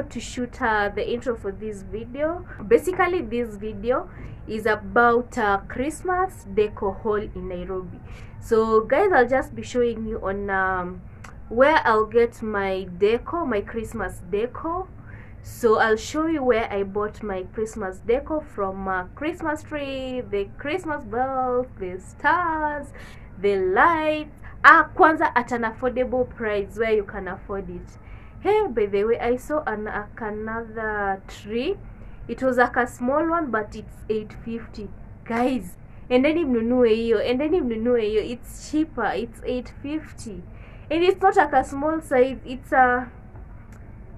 forgot to shoot uh, the intro for this video. Basically this video is about uh, christmas deco haul in nairobi. So guys i'll just be showing you on um, where i'll get my deco my christmas deco so i'll show you where i bought my christmas deco from uh, christmas tree the christmas bells the stars the lights. Ah kwanza at an affordable price where you can afford it hey by the way i saw an another tree. It was like a small one but it's 850 guys endeni mnunue hiyo endeni mnunue hiyo it's cheaper it's 850 and it's not like a small size it's a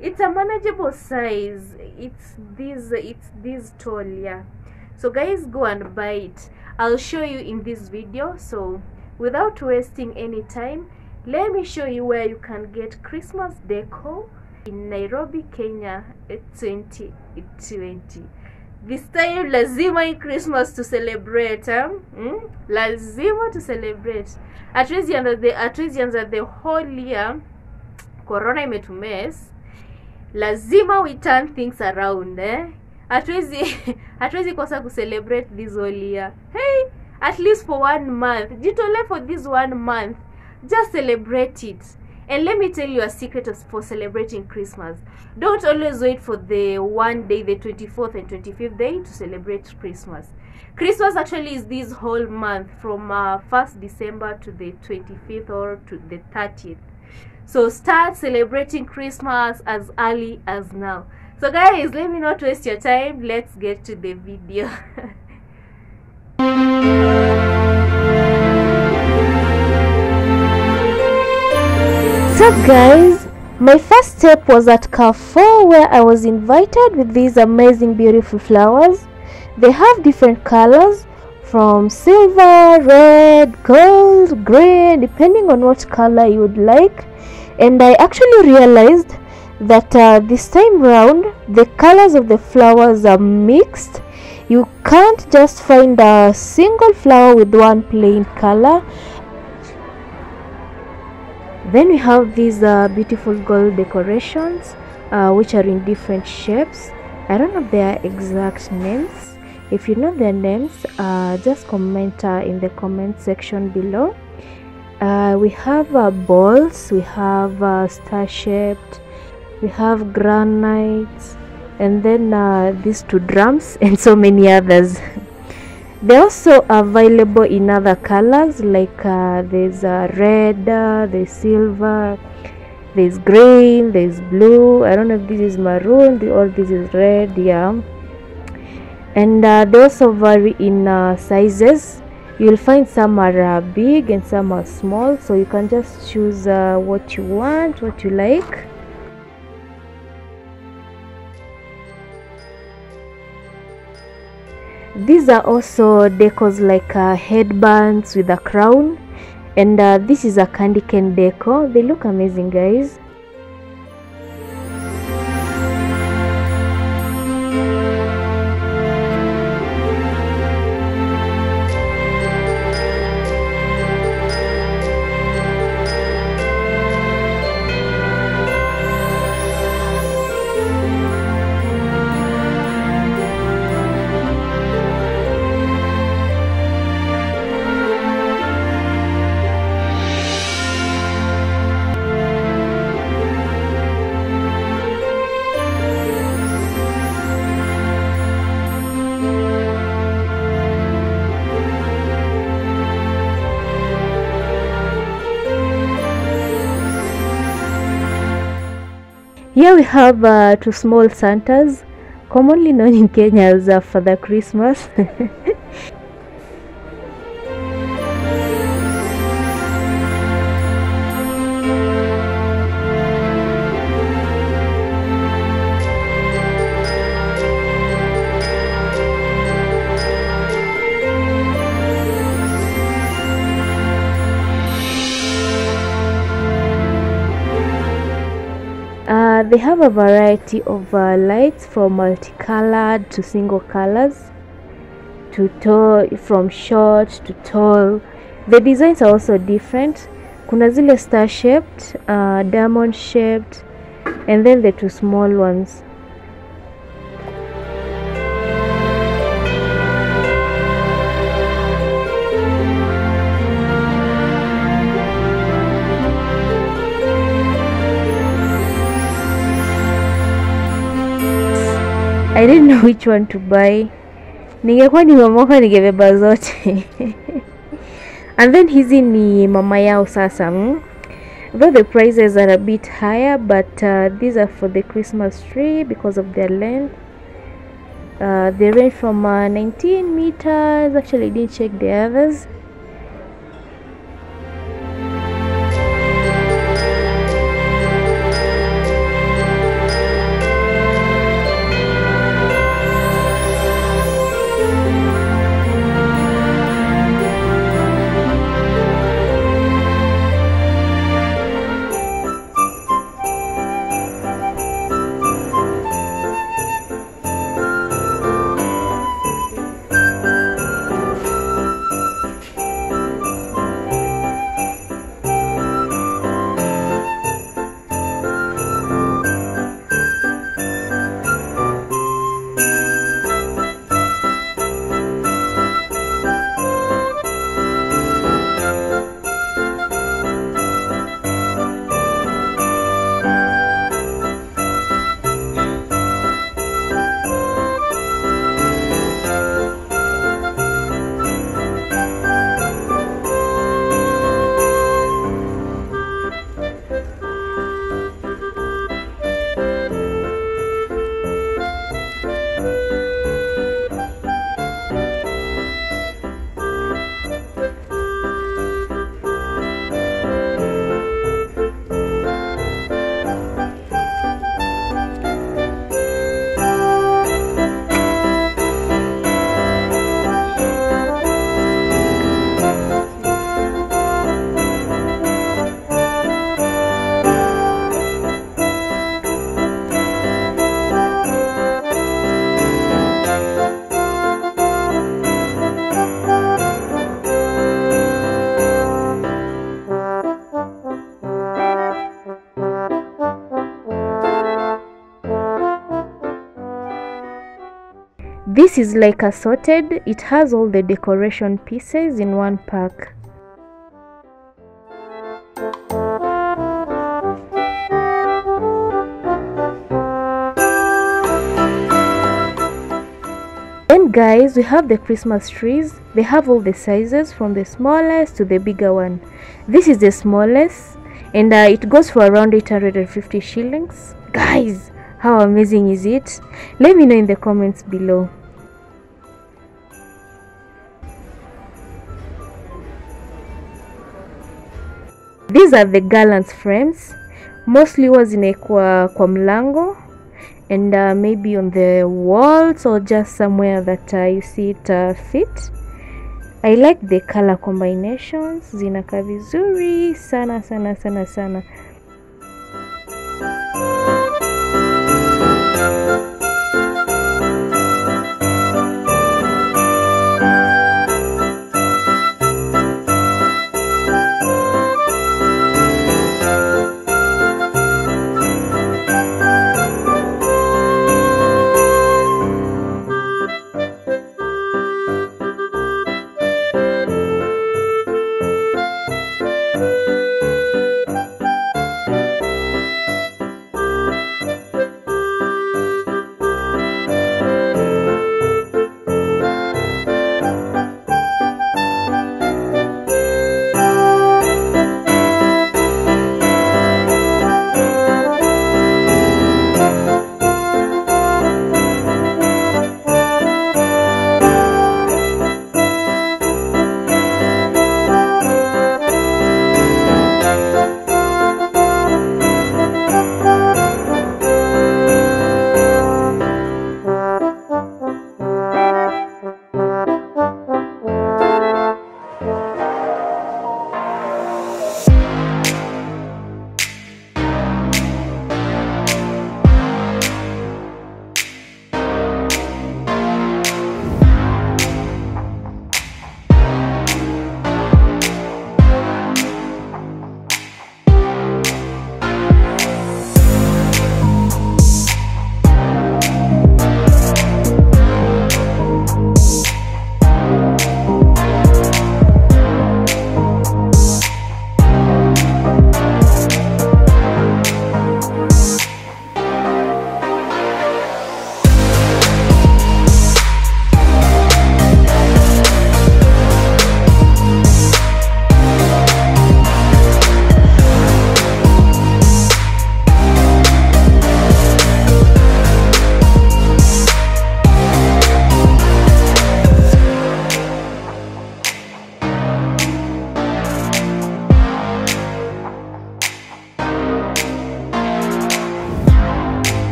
it's a manageable size. It's this it's this tall yeah. So guys go and buy it. I'll show you in this video. So without wasting any time let me show you where you can get christmas deco in nairobi kenya 2020 this time lazima in christmas to celebrate eh? mm? lazima to celebrate. Hatuwezi anza the hatuwezi the whole year corona imetumes lazima we turn things around eh? Hatuwezi hatuwezi kosa kucelebrate this whole year. Hey at least for one month. Jitole for this one month just celebrate it. And let me tell you a secret for celebrating christmas. Don't always wait for the one day the 24th and 25th day to celebrate christmas. Christmas actually is this whole month from uh, 1st december to the 25th or to the 30th so start celebrating christmas as early as now. So guys let me not waste your time. Let's get to the video So guys, my first step was at Carrefour where I was invited with these amazing beautiful flowers. They have different colors from silver, red, gold, green, depending on what color you would like. And I actually realized that uh, this time round the colors of the flowers are mixed. You can't just find a single flower with one plain color then we have these uh, beautiful gold decorations uh, which are in different shapes. I don't know their exact names. If you know their names uh, just comment uh, in the comment section below. Uh, we have uh, balls we have star shaped we have granites and then these two drums and so many others they're also available in other colors like uh, there's uh, red uh, there's silver there's green there's blue. I don't know if this is maroon or this is red yeah. And uh, they also vary in uh, sizes. You'll find some are uh, big and some are small so you can just choose what you want what you like these are also decos like uh, headbands with a crown. And uh, this is a candy cane deco. They look amazing guys Here we have uh, two small Santas, commonly known in Kenya as uh, Father Christmas. they have a variety of uh, lights from multicolored to single colors to tall from short to tall. The designs are also different. Kuna zile star shaped uh, diamond shaped and then the two small ones I didn't know which one to buy. Ningekuwa ni mamoka ningebeba zote. and then hizi ni mama yao sasa. Mm? Though the prices are a bit higher but uh, these are for the Christmas tree because of their length. Uh, they range from uh, 19 meters. Actually, I didn't check the others. This is like assorted. It has all the decoration pieces in one pack. Then guys, we have the Christmas trees. They have all the sizes from the smallest to the bigger one. This is the smallest and uh, it goes for around 850 shillings. Guys, how amazing is it? Let me know in the comments below. These are the gallant frames. Mostly huwa zinaekwa kwa mlango and uh, maybe on the walls or just somewhere that uh, you see it uh, fit. I like the color combinations, zinakaa vizuri sana sana sana sana.